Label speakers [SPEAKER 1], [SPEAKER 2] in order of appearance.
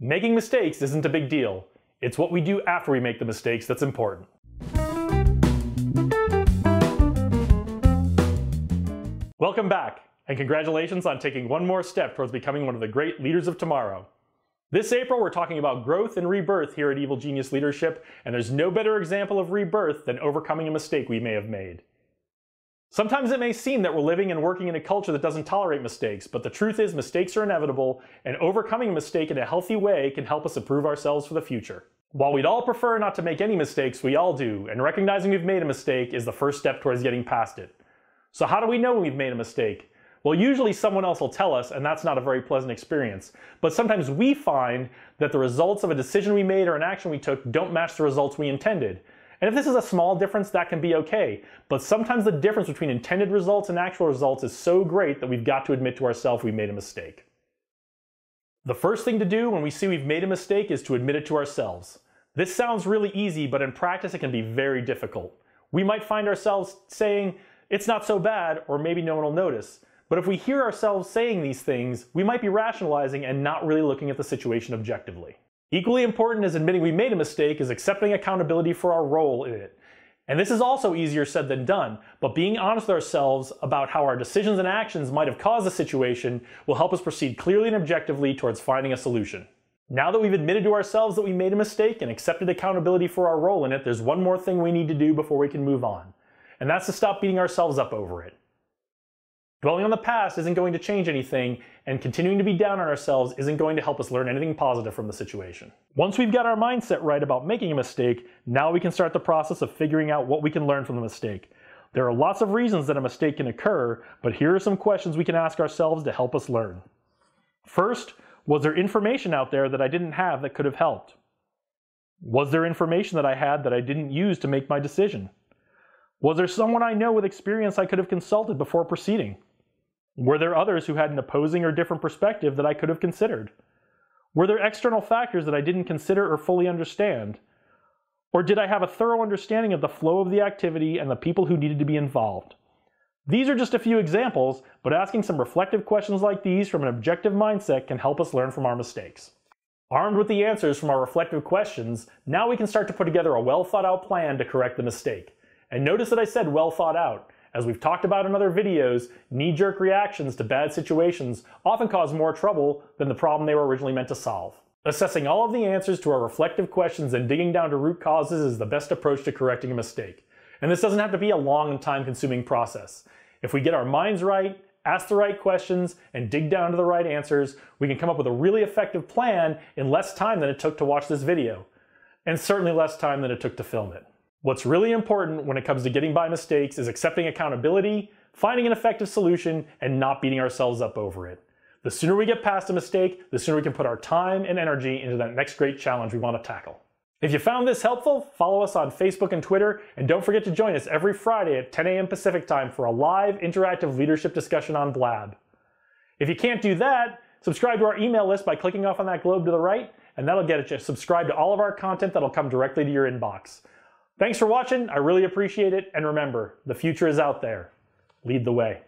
[SPEAKER 1] Making mistakes isn't a big deal. It's what we do after we make the mistakes that's important. Welcome back, and congratulations on taking one more step towards becoming one of the great leaders of tomorrow. This April, we're talking about growth and rebirth here at Evil Genius Leadership, and there's no better example of rebirth than overcoming a mistake we may have made. Sometimes it may seem that we're living and working in a culture that doesn't tolerate mistakes, but the truth is mistakes are inevitable, and overcoming a mistake in a healthy way can help us improve ourselves for the future. While we'd all prefer not to make any mistakes, we all do, and recognizing we've made a mistake is the first step towards getting past it. So how do we know when we've made a mistake? Well, usually someone else will tell us, and that's not a very pleasant experience. But sometimes we find that the results of a decision we made or an action we took don't match the results we intended. And if this is a small difference, that can be okay. But sometimes the difference between intended results and actual results is so great that we've got to admit to ourselves we made a mistake. The first thing to do when we see we've made a mistake is to admit it to ourselves. This sounds really easy, but in practice it can be very difficult. We might find ourselves saying, it's not so bad, or maybe no one will notice. But if we hear ourselves saying these things, we might be rationalizing and not really looking at the situation objectively. Equally important as admitting we made a mistake is accepting accountability for our role in it. And this is also easier said than done, but being honest with ourselves about how our decisions and actions might have caused the situation will help us proceed clearly and objectively towards finding a solution. Now that we've admitted to ourselves that we made a mistake and accepted accountability for our role in it, there's one more thing we need to do before we can move on. And that's to stop beating ourselves up over it. Dwelling on the past isn't going to change anything, and continuing to be down on ourselves isn't going to help us learn anything positive from the situation. Once we've got our mindset right about making a mistake, now we can start the process of figuring out what we can learn from the mistake. There are lots of reasons that a mistake can occur, but here are some questions we can ask ourselves to help us learn. First, was there information out there that I didn't have that could have helped? Was there information that I had that I didn't use to make my decision? Was there someone I know with experience I could have consulted before proceeding? Were there others who had an opposing or different perspective that I could have considered? Were there external factors that I didn't consider or fully understand? Or did I have a thorough understanding of the flow of the activity and the people who needed to be involved? These are just a few examples, but asking some reflective questions like these from an objective mindset can help us learn from our mistakes. Armed with the answers from our reflective questions, now we can start to put together a well thought out plan to correct the mistake. And notice that I said well thought out. As we've talked about in other videos, knee-jerk reactions to bad situations often cause more trouble than the problem they were originally meant to solve. Assessing all of the answers to our reflective questions and digging down to root causes is the best approach to correcting a mistake. And this doesn't have to be a long and time-consuming process. If we get our minds right, ask the right questions, and dig down to the right answers, we can come up with a really effective plan in less time than it took to watch this video, and certainly less time than it took to film it. What's really important when it comes to getting by mistakes is accepting accountability, finding an effective solution, and not beating ourselves up over it. The sooner we get past a mistake, the sooner we can put our time and energy into that next great challenge we want to tackle. If you found this helpful, follow us on Facebook and Twitter, and don't forget to join us every Friday at 10 a.m. Pacific time for a live interactive leadership discussion on Blab. If you can't do that, subscribe to our email list by clicking off on that globe to the right, and that'll get you subscribed to all of our content that'll come directly to your inbox. Thanks for watching. I really appreciate it. And remember, the future is out there. Lead the way.